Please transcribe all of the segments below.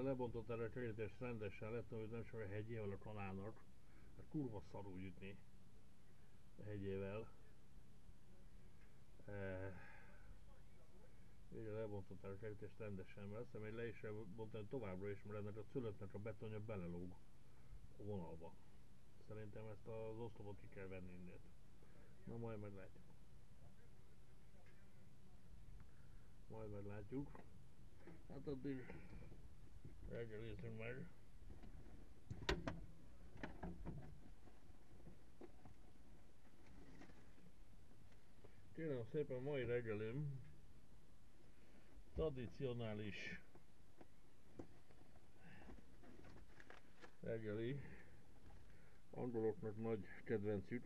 Mire lebontott erre a kerítés rendesen, lett, hogy nem csak a hegyével a kanálnak. Hát kurva szarú ütni a hegyével. E, Végre lebontották a kerítést rendesen, mert azt hiszem, le is bontani továbbra is, mert ennek a szülöttnek a betonja belelóg a vonalba. Szerintem ezt az oszlopot ki kell venni innét. Na majd meglátjuk. Majd meglátjuk. Hát addig reggelizünk meg. Kérem szépen mai reggelim tradicionális reggeli. Angoloknak nagy kedvencük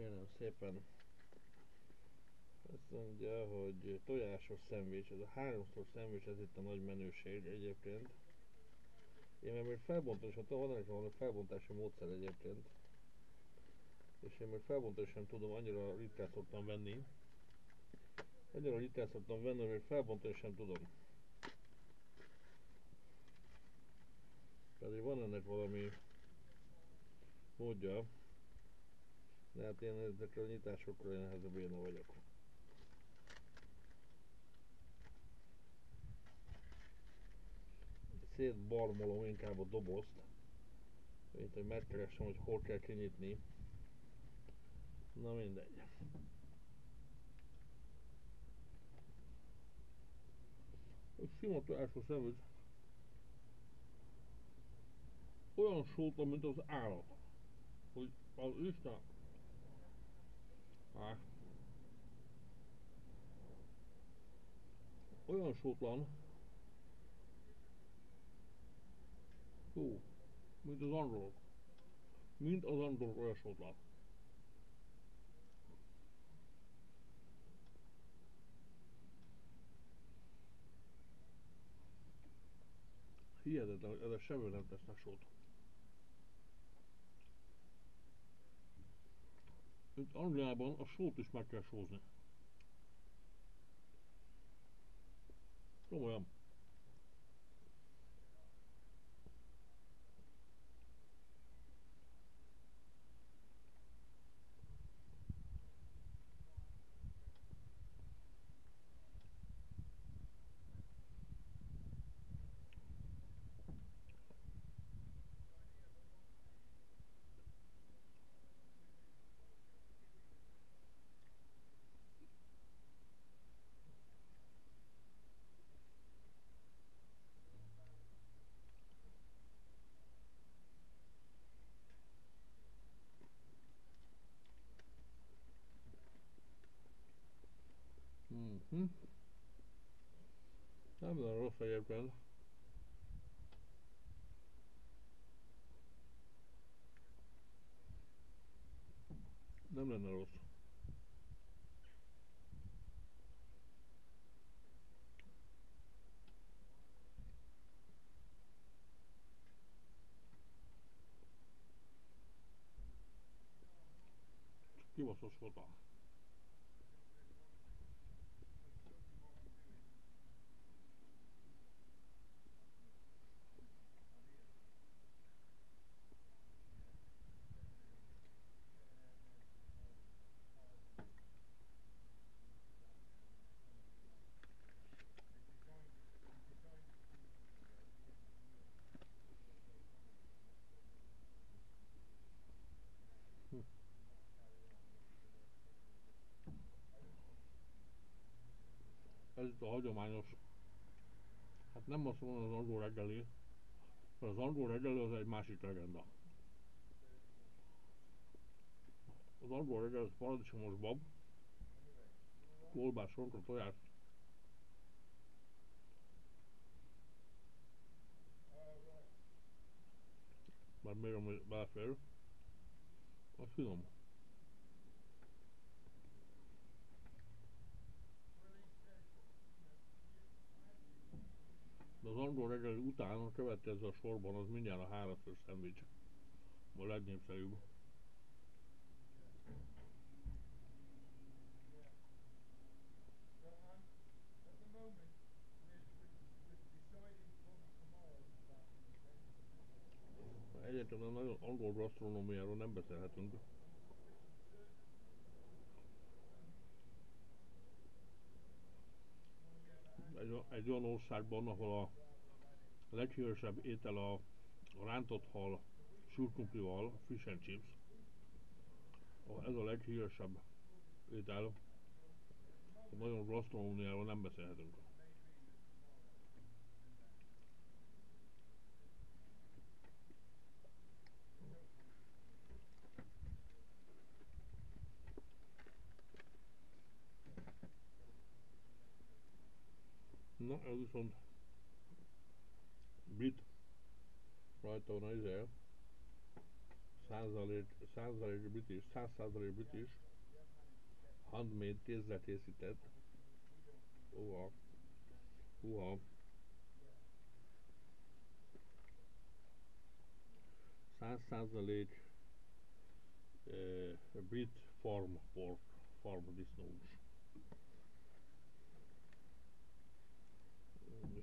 kérem szépen azt mondja, hogy tojásos szendvics, ez a háromszor szendvics, ez itt a nagy menőség egyébként. Én meg még felbontásom, van ennek valami felbontási módszer egyébként. És én még felbontani sem tudom, annyira ritkán szoktam venni. Annyira ritkán szoktam venni, hogy felbontani sem tudom. Pedig van ennek valami módja. De hát én ezekre a nyitásokra én nehezebb béna vagyok. szétbarmolom inkább a dobozt, mint hogy megkeresem, hogy hol kell kinyitni. Na mindegy. Egy sima tojású szemüt olyan sóta, mint az állat. Hogy az Isten... Olyan sótlan, Jó, mint az Android. Mint az Android olyasodlat. Hihetetlen, hogy ezek semmi nem tesznek sót. Itt Angliában a sót is meg kell sózni. Komolyan. Hm? Nem lenne rossz egyébként. Nem lenne rossz. Kibaszos voltál. ez itt a hagyományos, hát nem azt mondom az angol reggeli, mert az angol reggeli az egy másik legenda. Az angol reggeli az paradicsomos bab, kolbász, sonka, tojás, már még ami belefér, az finom. De az angol reggeli után a következő a sorban az mindjárt a háromszor szendvics. A legnépszerűbb. Egyébként nagyon angol gasztronómiáról nem beszélhetünk. Egy, egy olyan országban, ahol a leghíresebb étel a, a rántott hal sült fish and chips. Ez a leghíresebb étel. Nagyon gasztronómiáról nem beszélhetünk. Na, ez viszont brit rajta van izé, százalék, százalék british, száz százalék british, handmade, kézzel készített, uha, uha, száz százalék eh, brit farm pork, farm disznós.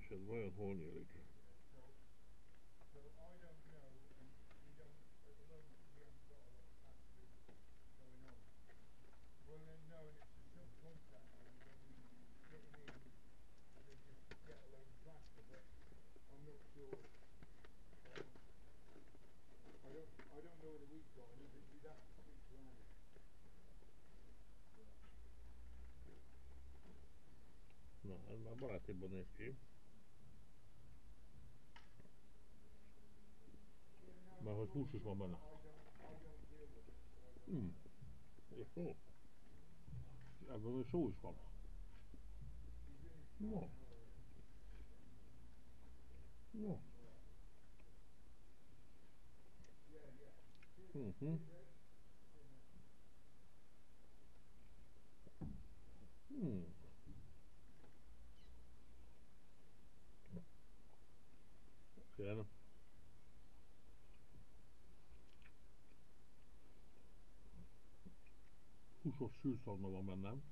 És ez vajon hol nyílik? Na, ez már barátibban néz ki. Mert hogy hús is van benne. Hmm. És jó. Ebben még só is van. No. No. Mhm. Oslo Shoes var nevnt.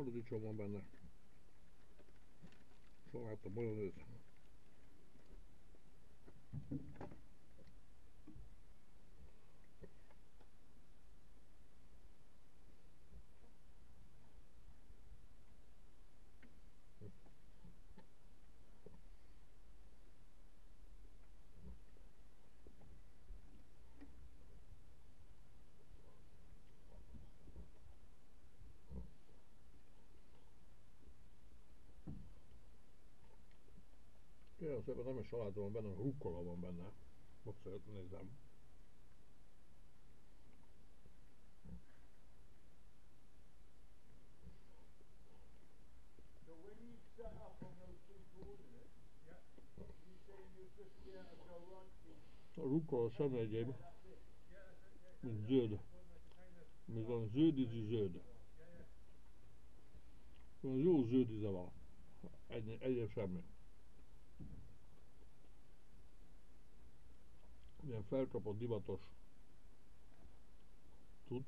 Van bennem. Paradicsom van benne. Saláta, majonéz. Kérem szépen nem is saláta van benne, hanem rukkola van benne. Bocsánat, nézem. A rukkola szemegyéb. that Mint zöld. Még van zöld ízű zöld. Van jó zöld íze van. Egy, egyéb semmi. Ilyen felkapott divatos tud.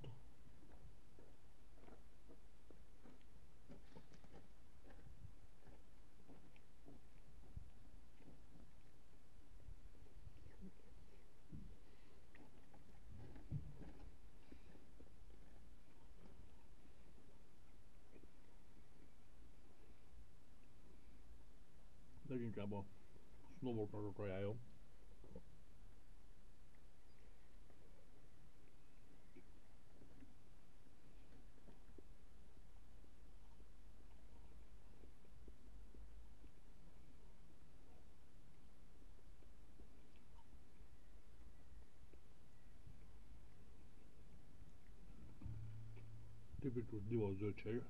Leginkább a sznoboknak ajánlom. do a good chair.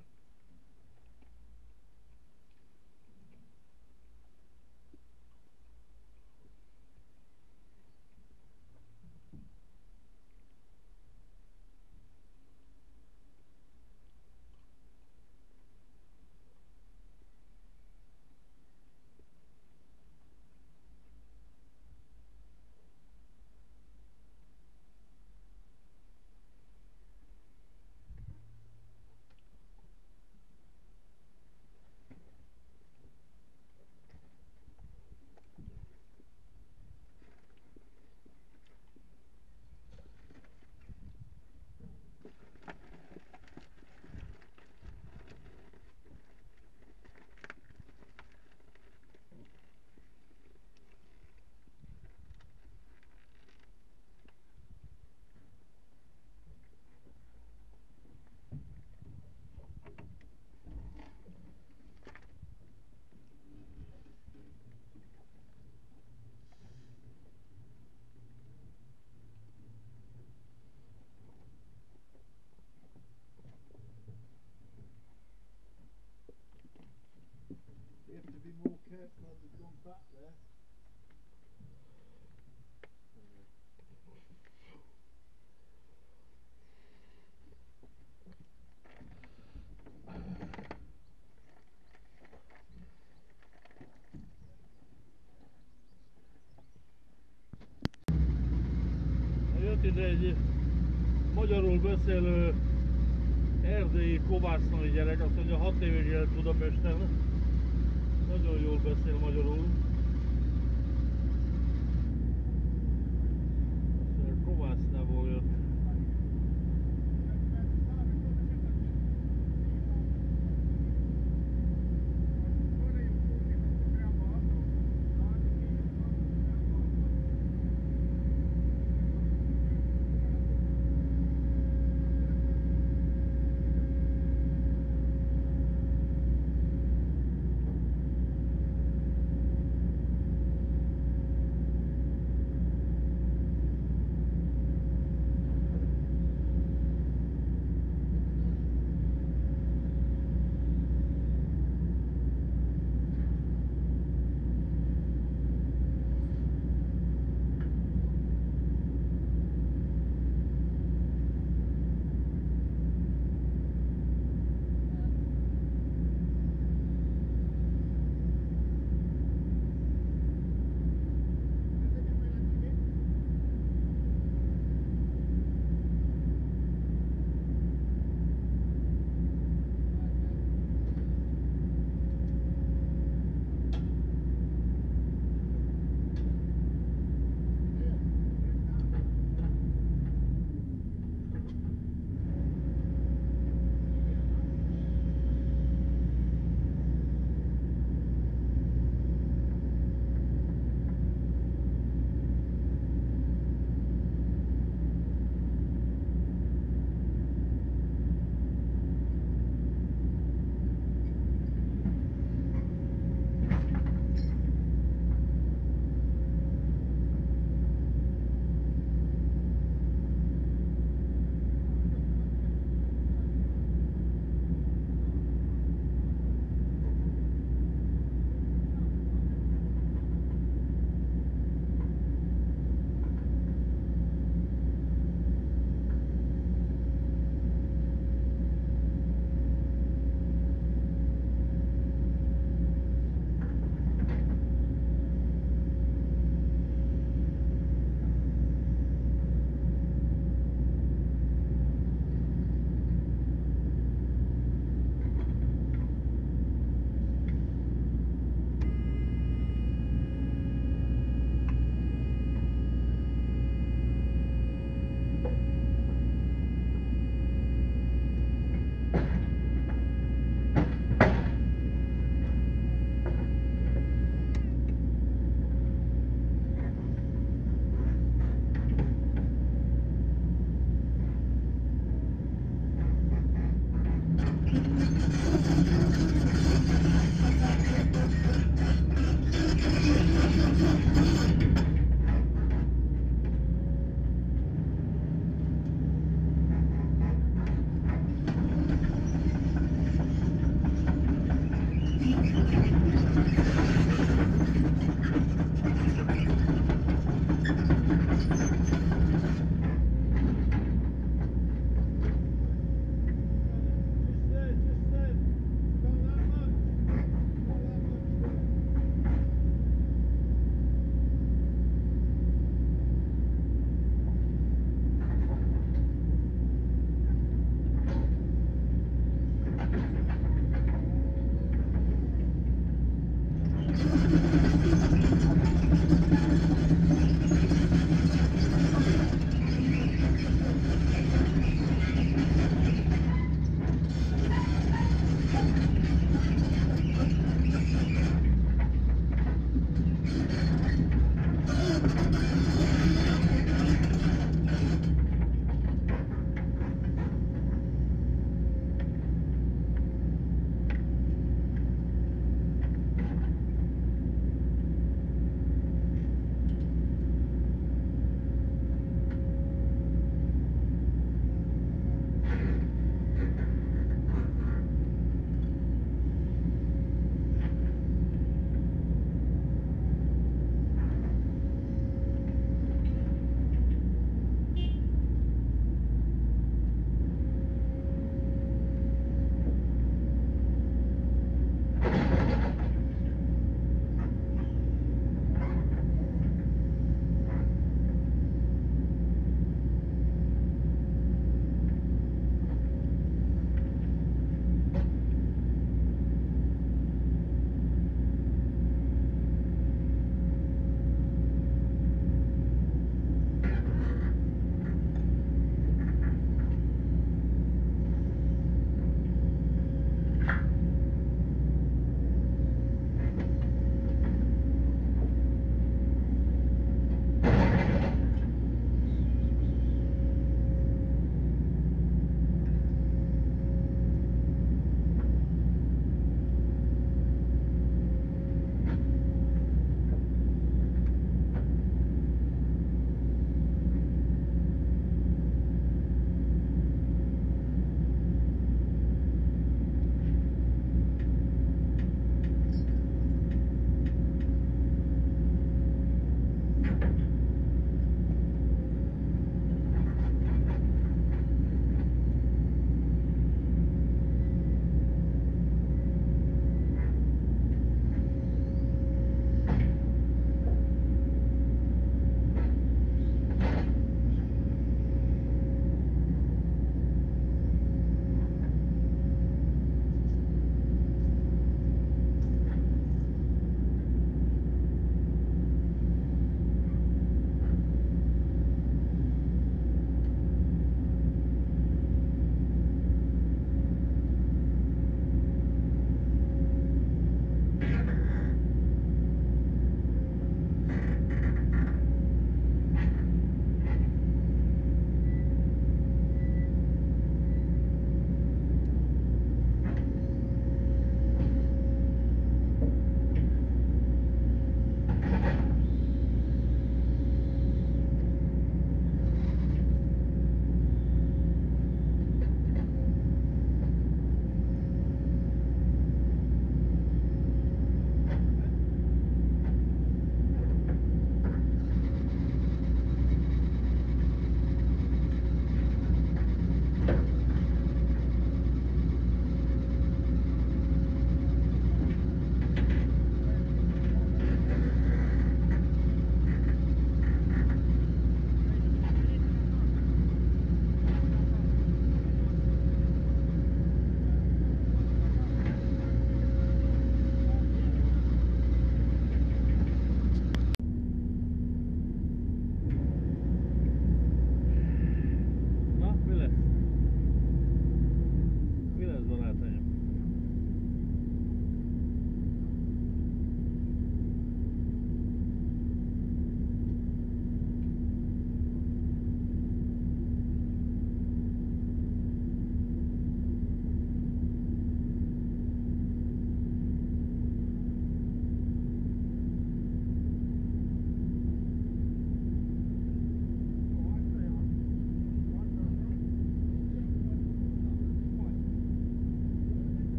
Egy magyarul beszélő erdélyi kovásznai gyerek, azt mondja 6 évig élt Budapesten. Nagyon jól beszél magyarul.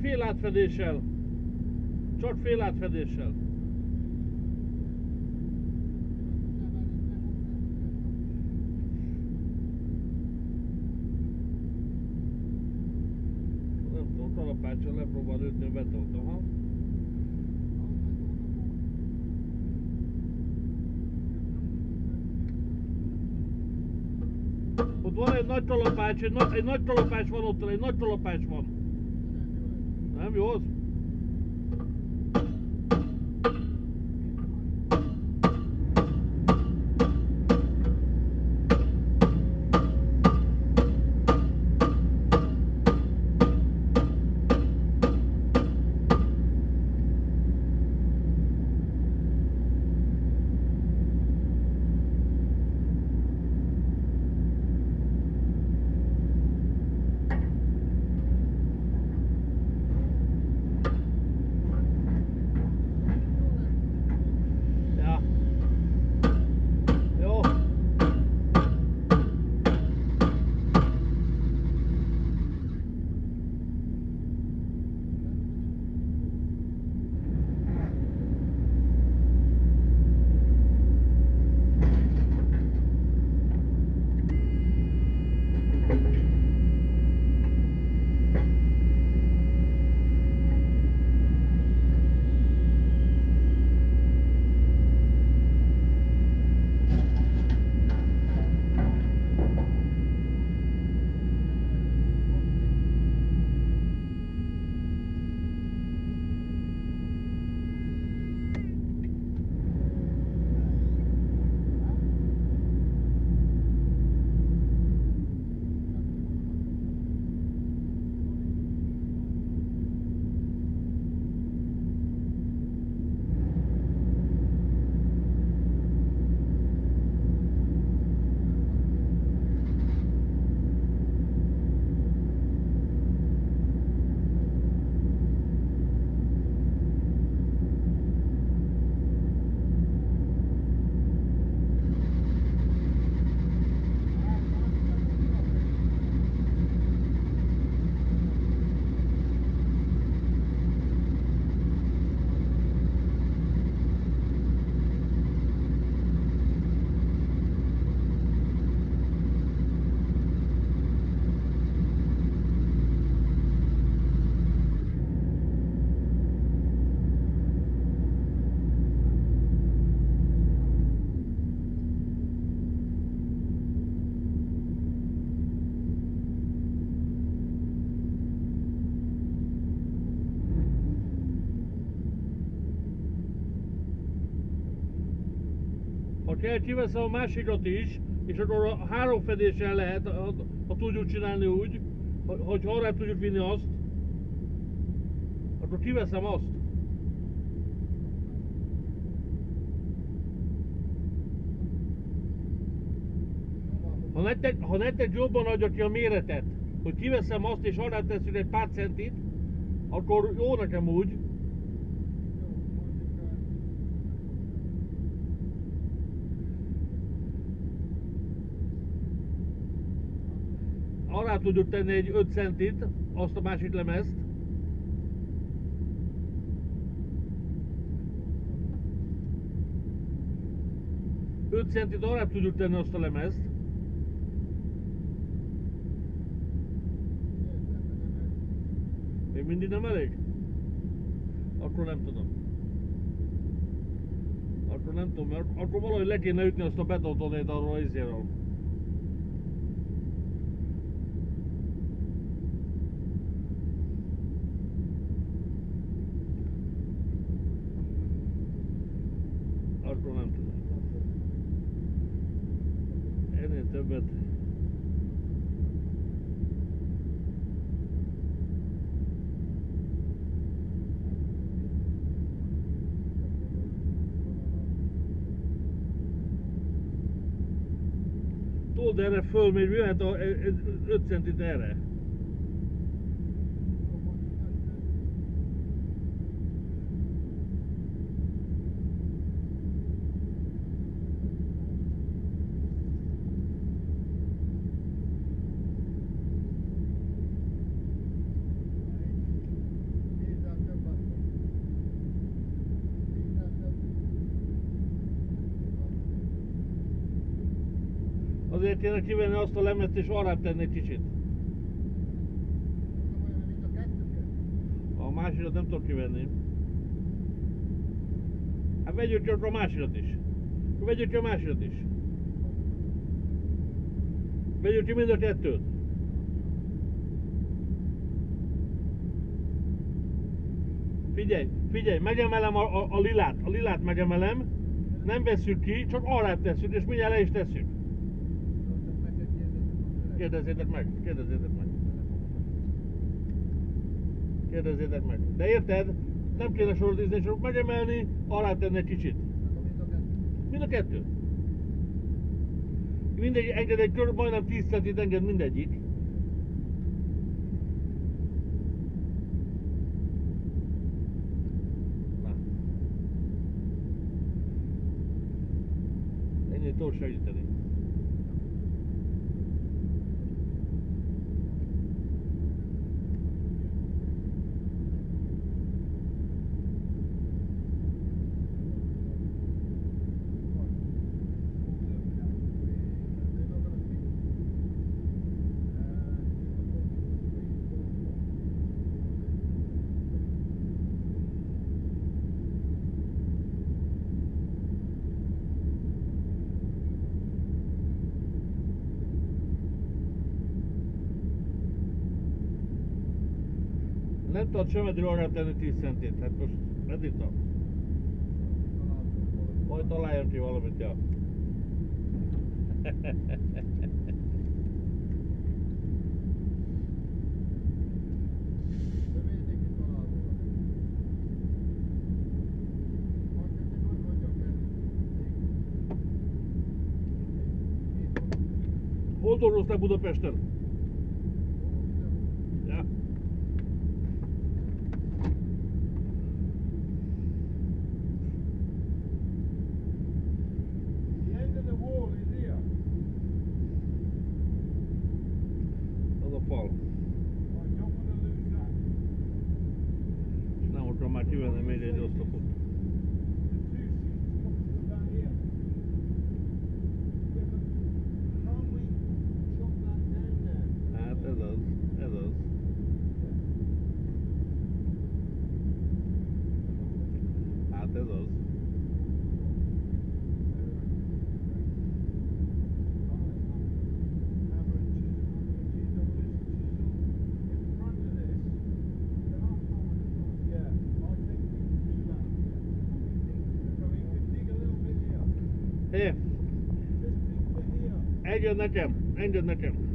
fél átfedéssel. Csak fél átfedéssel. Nem tudom, talapáccsal lepróbál ütni a betont, aha. Ott van egy nagy talapács, egy, nagy, egy nagy talapács van ott, egy nagy talapács van. Nem kell, kiveszem a másikat is, és akkor a három fedéssel lehet, ha, ha tudjuk csinálni úgy, hogy, hogy arra tudjuk vinni azt, akkor kiveszem azt. Ha nektek, ha nektek jobban adja ki a méretet, hogy kiveszem azt és arra teszünk egy pár centit, akkor jó nekem úgy. Arra tudjuk tenni egy 5 centit, azt a másik lemezt. Öt centit arra tudjuk tenni azt a lemezt. Még mindig nem elég? Akkor nem tudom. Akkor nem tudom, mert akkor valahogy le kéne ütni azt a betontonét arról az izéről. Akkor nem tudom. Ennél többet. Told erre föl, még jöhet a 5 centit erre. Azért kéne kivenni azt a lemezt és arra tenni kicsit. A másikat nem tudom kivenni. Hát vegyük csak a másikat is. Vegyük ki a másikat is. Vegyük ki mind a kettőt. Figyelj, figyelj, megemelem a, a, a lilát, a lilát megemelem, nem veszük ki, csak arra tesszük, és mindjárt le is tesszük. Kérdezzétek meg, kérdezzétek meg, kérdezzétek meg. De érted? Nem kéne sorolni, csak megemelni, alá tenni egy kicsit. Mind a kettő. Mindegy, enged egy kör, majdnem 10 centit enged mindegyik. Na. Ennyi tudok segíteni. Sem eddig arra tenni 10 centét, hát most meddig tart? Majd találjon ki valamit, ja. Dolgoztál Budapesten? informativele mele de 108. engedd nekem, engedd nekem.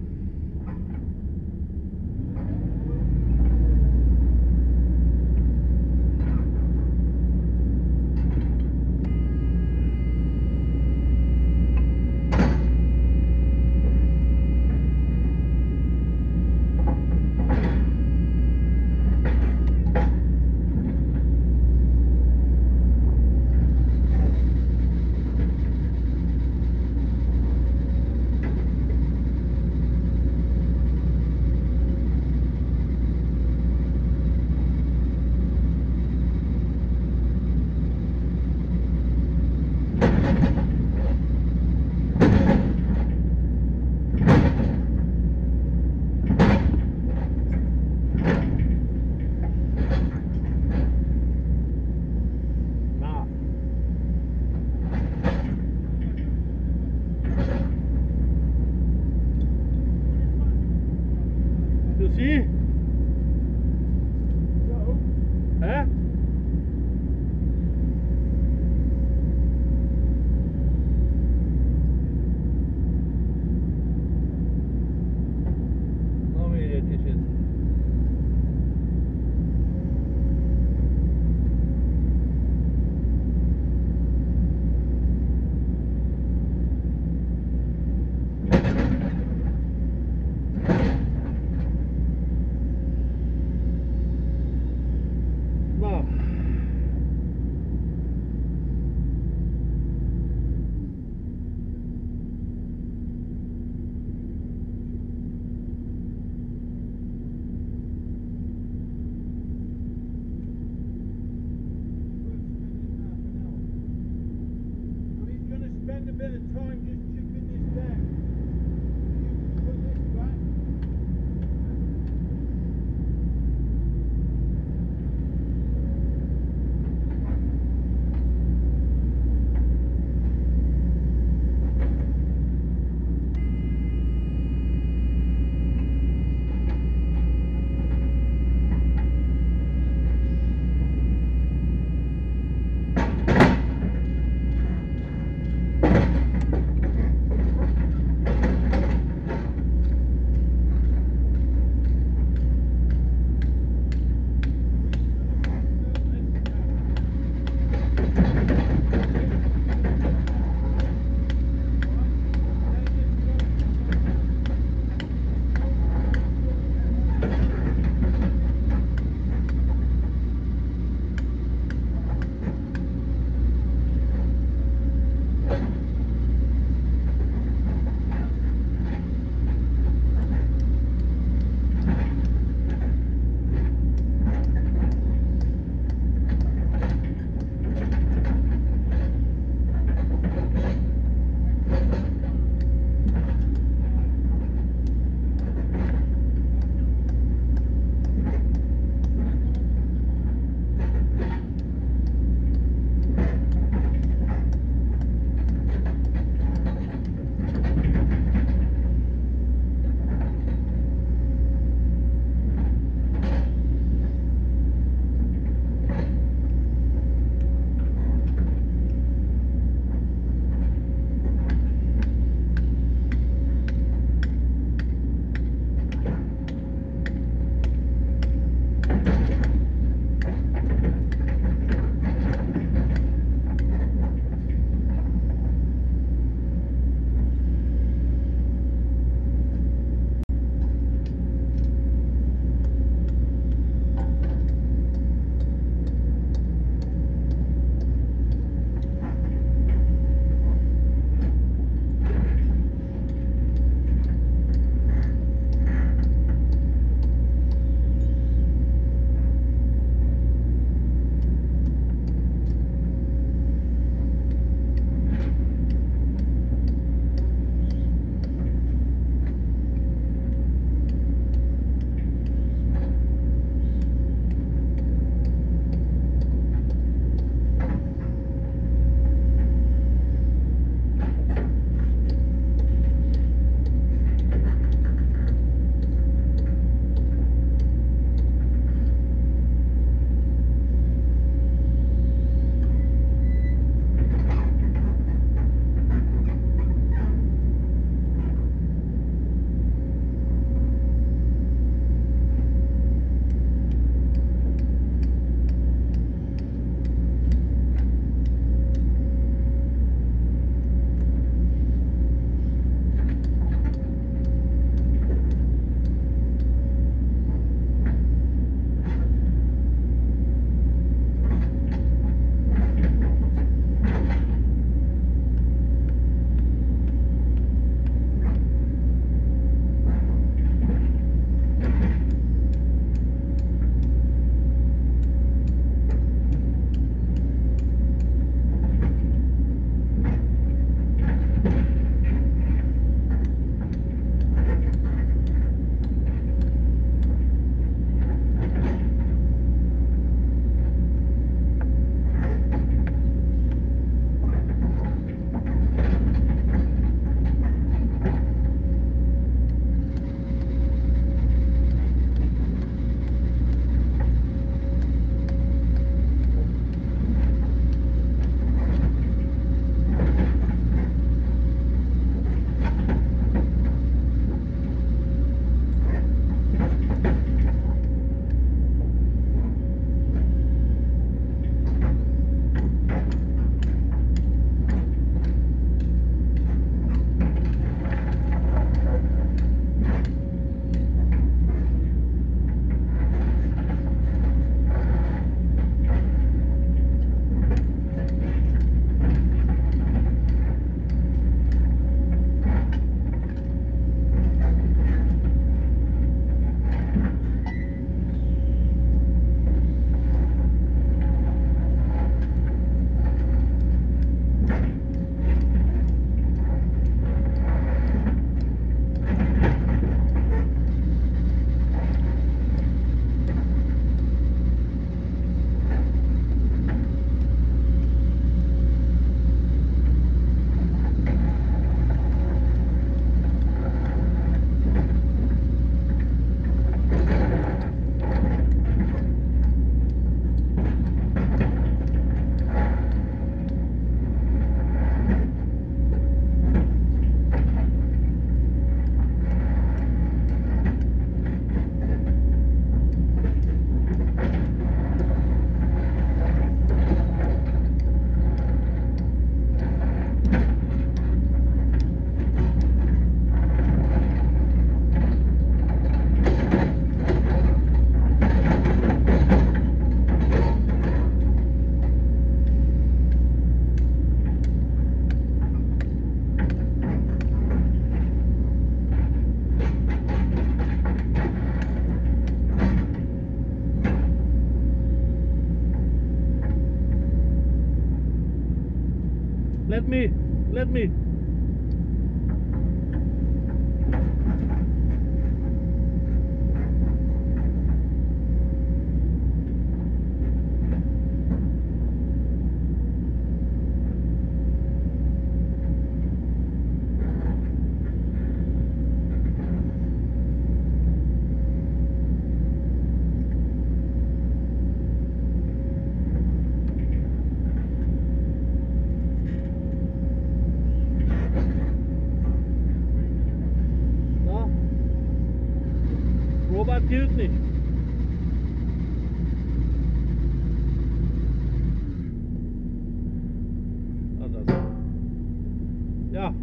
Az az. Ja.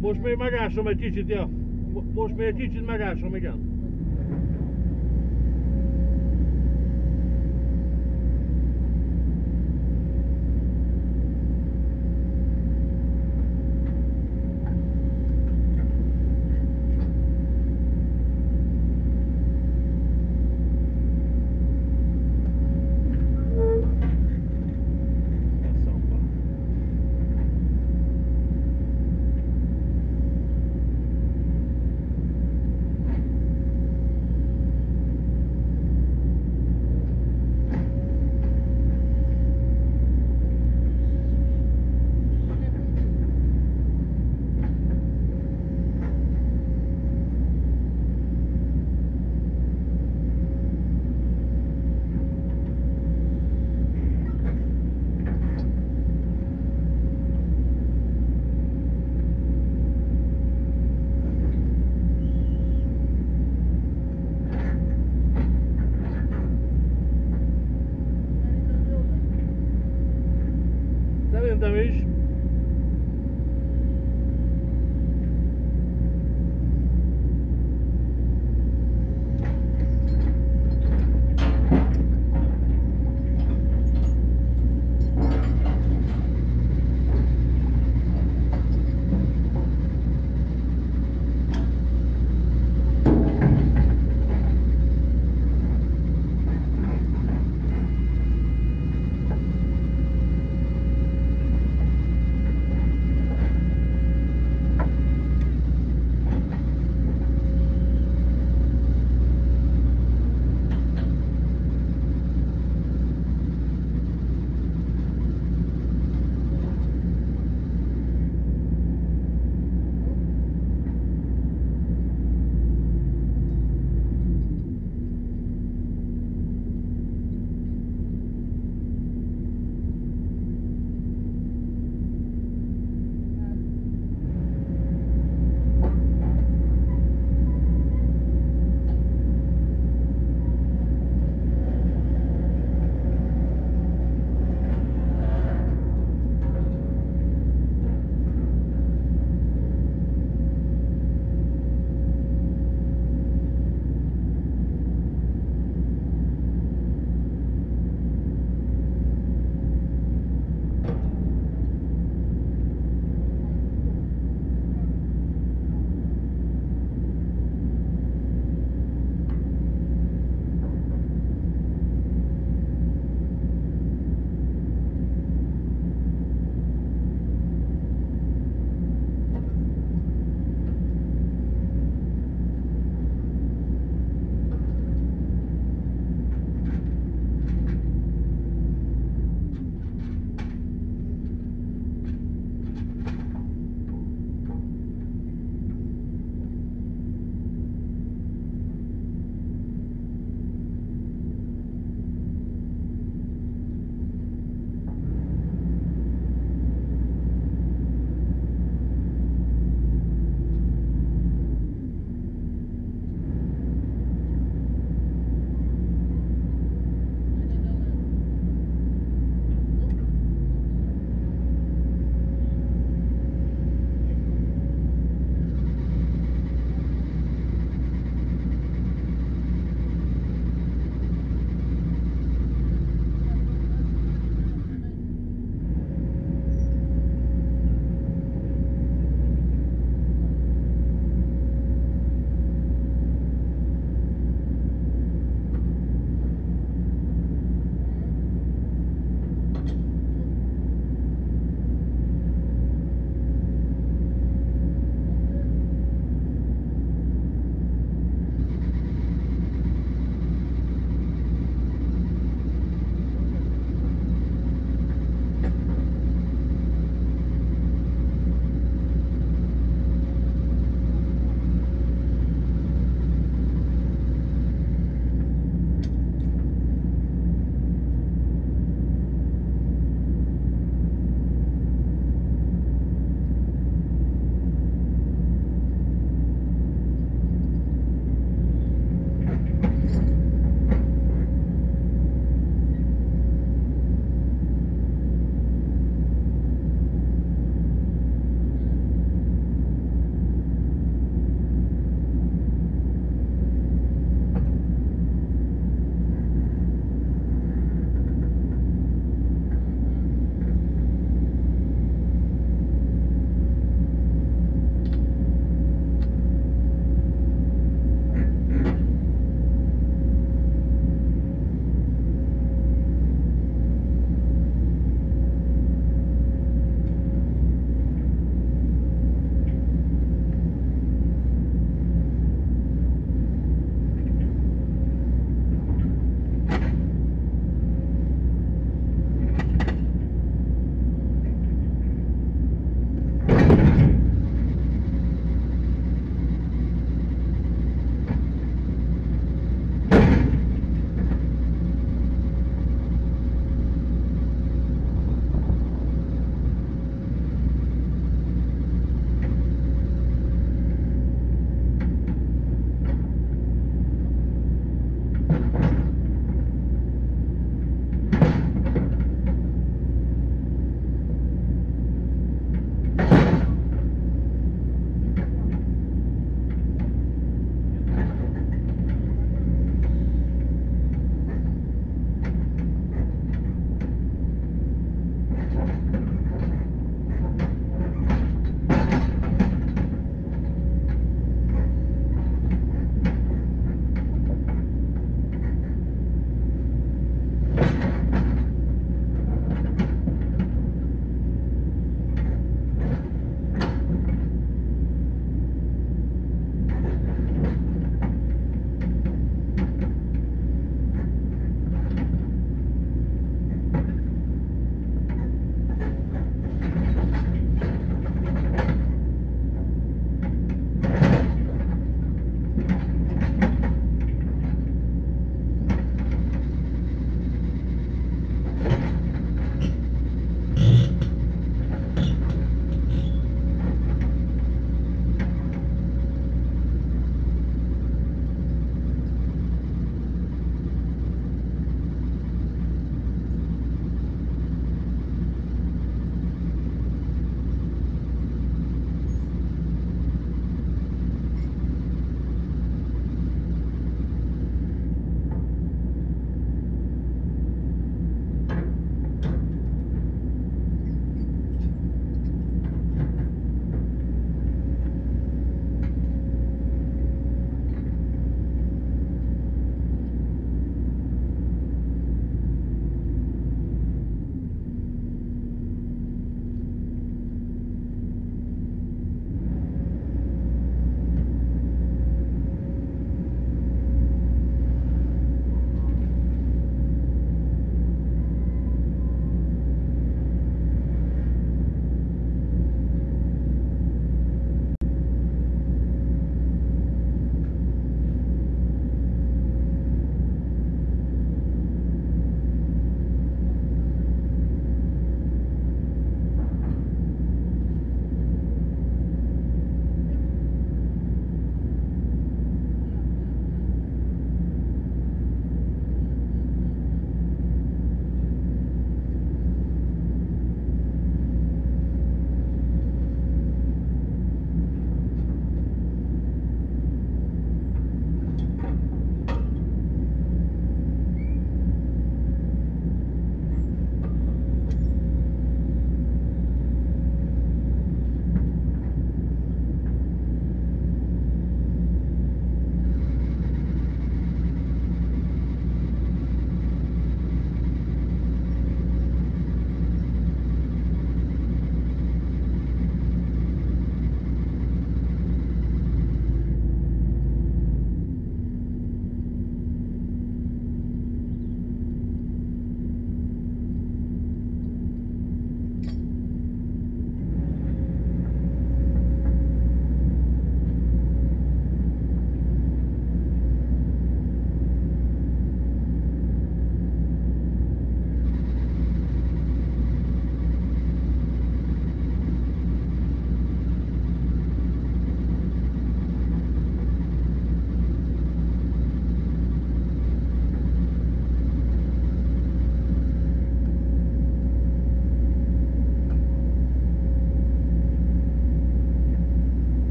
Most még megásom egy kicsit, ja. Mo- Most még egy kicsit megásom, igen. A szamba. Szerintem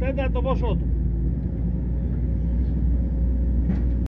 Ten na to poszedł.